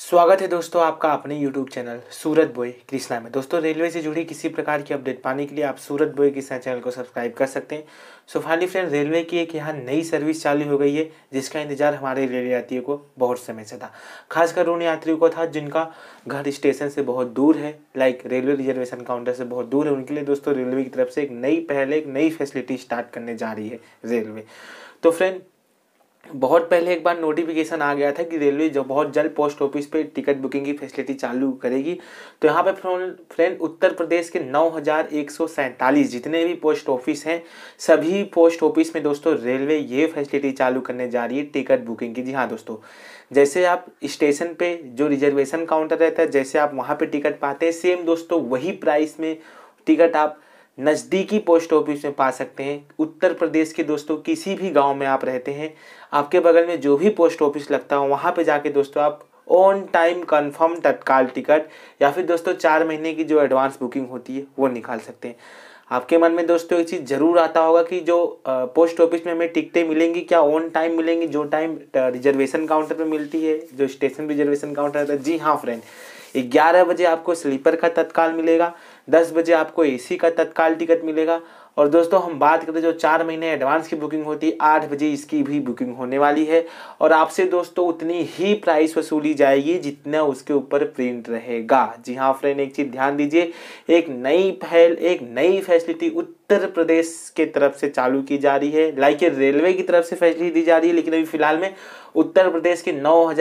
स्वागत है दोस्तों आपका अपने YouTube channel Surat boy Krishna में। दोस्तों, रेलवे से जुड़ी किसी प्रकार की अपडेट पाने के लिए आप सूरत बॉय कृष्णा चैनल को सब्सक्राइब कर सकते हैं। सो फाइनली फ्रेंड रेलवे की एक यहाँ नई सर्विस चालू हो गई है, जिसका इंतज़ार हमारे रेल यात्रियों को बहुत समय से था। खासकर उन यात्रियों को था जिनका घर स्टेशन से बहुत दूर है लाइक रेलवे रिजर्वेशन काउंटर से बहुत दूर है। उनके लिए दोस्तों रेलवे की तरफ़ से एक नई पहले, एक नई फैसिलिटी स्टार्ट करने जा रही है रेलवे। तो फ्रेंड बहुत पहले एक बार नोटिफिकेशन आ गया था कि रेलवे जो बहुत जल्द पोस्ट ऑफ़िस पे टिकट बुकिंग की फैसिलिटी चालू करेगी। तो यहाँ पे फ्रेंड उत्तर प्रदेश के नौ हज़ार एक सौ सैंतालीस जितने भी पोस्ट ऑफ़िस हैं, सभी पोस्ट ऑफ़िस में दोस्तों रेलवे ये फैसिलिटी चालू करने जा रही है टिकट बुकिंग की। जी हाँ दोस्तों, जैसे आप स्टेशन पे जो रिजर्वेशन काउंटर रहता है, जैसे आप वहाँ पर टिकट पाते हैं सेम दोस्तों वही प्राइस में टिकट आप नज़दीकी पोस्ट ऑफ़िस में पा सकते हैं। उत्तर प्रदेश के दोस्तों, किसी भी गाँव में आप रहते हैं, आपके बगल में जो भी पोस्ट ऑफ़िस लगता हो, वहाँ पे जाके दोस्तों आप on time confirm Tatkal ticket या फिर दोस्तों चार महीने की जो एडवांस बुकिंग होती है, वो निकाल सकते हैं। आपके मन में दोस्तों एक चीज़ ज़रूर आता होगा कि जो पोस्ट ऑफ़िस में हमें टिकटें मिलेंगी, क्या ऑन टाइम मिलेंगी, जो टाइम रिजर्वेशन काउंटर पे मिलती है, जो स्टेशन रिजर्वेशन काउंटर रहता है। जी हाँ फ्रेंड ग्यारह बजे आपको स्लीपर का तत्काल मिलेगा। दस बजे आपको एसी का तत्काल टिकट मिलेगा और दोस्तों, हम बात करते जो चार महीने एडवांस की बुकिंग होती है, आठ बजे इसकी भी बुकिंग होने वाली है। और आपसे दोस्तों, उतनी ही प्राइस वसूली जाएगी जितना उसके ऊपर प्रिंट रहेगा। जी हाँ फ्रेंड एक चीज़ ध्यान दीजिए, एक नई पहल, एक नई फैसिलिटी उत्तर प्रदेश के तरफ़ से चालू की जा रही है। लाइक रेलवे की तरफ़ से फैसिलिटी दी जा रही है, लेकिन अभी फ़िलहाल में उत्तर प्रदेश के नौ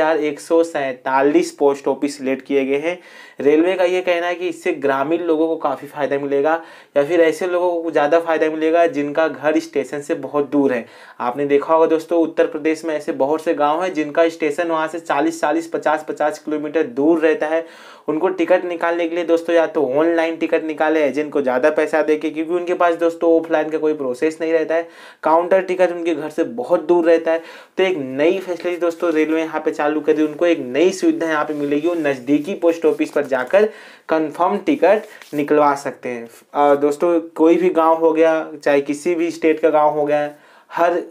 पोस्ट ऑफ़िस सिलेक्ट किए गए हैं। रेलवे का ये कहना है कि इससे ग्रामीण लोगों को काफ़ी फ़ायदा मिलेगा, या फिर ऐसे लोगों को ज़्यादा फ़ायदा मिलेगा जिनका घर स्टेशन से बहुत दूर है। आपने देखा होगा दोस्तों, उत्तर प्रदेश में ऐसे बहुत से गाँव हैं जिनका स्टेशन वहाँ से चालीस चालीस, पचास पचास किलोमीटर दूर रहता है। उनको टिकट निकालने के लिए दोस्तों, या तो ऑनलाइन टिकट निकाले एजेंट को ज़्यादा पैसा दे क्योंकि उनके पास दोस्तों ऑफलाइन का कोई प्रोसेस नहीं रहता है। काउंटर टिकट उनके घर से बहुत दूर रहता है। तो एक नई फैसिलिटी दोस्तों, रेलवे यहाँ पे चालू करी उनको एक नई सुविधा यहाँ पे मिलेगी। वो नज़दीकी पोस्ट ऑफ़िस पर जाकर कंफर्म टिकट निकलवा सकते हैं। दोस्तों, कोई भी गाँव हो गया, चाहे किसी भी स्टेट का गाँव हो गया, हर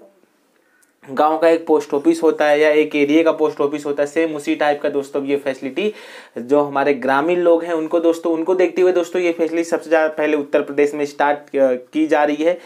गाँव का एक पोस्ट ऑफ़िस होता है या एक एरिया का पोस्ट ऑफ़िस होता है सेम उसी टाइप का दोस्तों ये फैसिलिटी जो हमारे ग्रामीण लोग हैं, उनको दोस्तों, उनको देखते हुए दोस्तों ये फैसिलिटी सबसे ज़्यादा पहले उत्तर प्रदेश में स्टार्ट की जा रही है।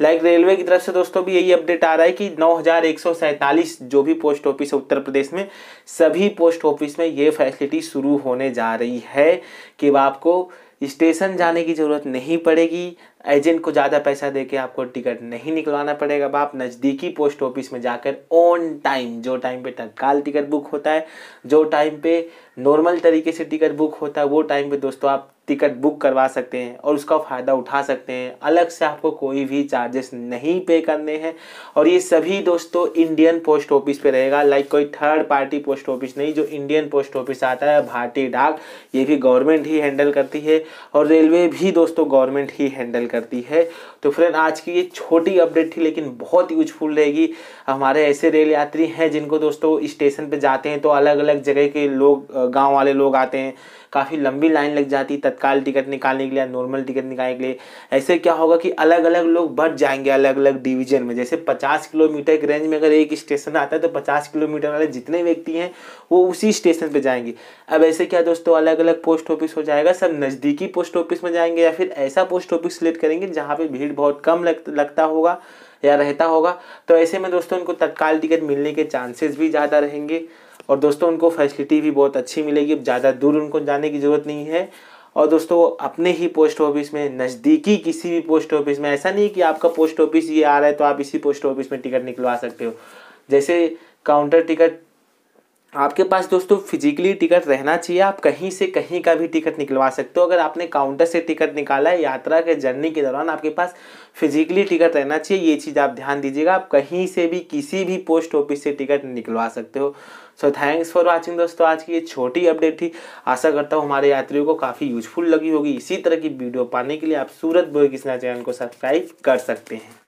लाइक रेलवे की तरफ़ से दोस्तों भी यही अपडेट आ रहा है कि नौ हज़ार एक सौ सैंतालीस जो भी पोस्ट ऑफ़िस है उत्तर प्रदेश में, सभी पोस्ट ऑफ़िस में ये फैसिलिटी शुरू होने जा रही है, कि आपको स्टेशन जाने की ज़रूरत नहीं पड़ेगी एजेंट को ज़्यादा पैसा दे के आपको टिकट नहीं निकलवाना पड़ेगा। आप नज़दीकी पोस्ट ऑफ़िस में जाकर ऑन टाइम जो टाइम पे तत्काल टिकट बुक होता है, जो टाइम पे नॉर्मल तरीके से टिकट बुक होता है, वो टाइम पे दोस्तों आप टिकट बुक करवा सकते हैं और उसका फ़ायदा उठा सकते हैं। अलग से आपको कोई भी चार्जेस नहीं पे करने हैं और ये सभी दोस्तों इंडियन पोस्ट ऑफ़िस पे रहेगा। लाइक कोई थर्ड पार्टी पोस्ट ऑफ़िस नहीं, जो इंडियन पोस्ट ऑफ़िस आता है भारतीय डाक ये भी गवर्नमेंट ही हैंडल करती है और रेलवे भी दोस्तों गवर्नमेंट ही हैंडल करती है। तो फ्रेंड आज की ये छोटी अपडेट थी, लेकिन बहुत यूजफुल रहेगी। हमारे ऐसे रेल यात्री हैं जिनको दोस्तों स्टेशन पर जाते हैं तो अलग अलग जगह के लोग गाँव वाले लोग आते हैं काफ़ी लंबी लाइन लग जाती है तत्काल टिकट निकालने के लिए नॉर्मल टिकट निकालने के लिए। ऐसे क्या होगा कि अलग अलग लोग बढ़ जाएँगे अलग अलग डिवीज़न में। जैसे पचास किलोमीटर के रेंज में अगर एक स्टेशन आता है तो पचास किलोमीटर वाले जितने व्यक्ति हैं वो उसी स्टेशन पर जाएँगे। अब ऐसे क्या दोस्तों अलग अलग पोस्ट ऑफ़िस हो जाएगा सब नज़दीकी पोस्ट ऑफ़िस में जाएँगे या फिर ऐसा पोस्ट ऑफ़िस सिलेक्ट करेंगे जहाँ पर भीड़ बहुत कम लग, लगता होगा या रहता होगा। तो ऐसे में दोस्तों उनको तत्काल टिकट मिलने के चांसेस भी ज़्यादा रहेंगे। और दोस्तों, उनको फैसिलिटी भी बहुत अच्छी मिलेगी। ज़्यादा दूर उनको जाने की ज़रूरत नहीं है। और दोस्तों अपने ही पोस्ट ऑफ़िस में, नज़दीकी किसी भी पोस्ट ऑफ़िस में, ऐसा नहीं कि आपका पोस्ट ऑफ़िस ये आ रहा है तो आप इसी पोस्ट ऑफ़िस में टिकट निकलवा सकते हो। जैसे काउंटर टिकट आपके पास दोस्तों फिजिकली टिकट रहना चाहिए, आप कहीं से कहीं का भी टिकट निकलवा सकते हो। अगर आपने काउंटर से टिकट निकाला है, यात्रा के जर्नी के दौरान आपके पास फिजिकली टिकट रहना चाहिए, ये चीज़ आप ध्यान दीजिएगा। आप कहीं से भी किसी भी पोस्ट ऑफ़िस से टिकट निकलवा सकते हो। सो थैंक्स फॉर वॉचिंग दोस्तों, आज की ये छोटी अपडेट थी। आशा करता हूँ हमारे यात्रियों को काफ़ी यूजफुल लगी होगी। इसी तरह की वीडियो पाने के लिए आप सूरत बोय किसना चैनल को सब्सक्राइब कर सकते हैं।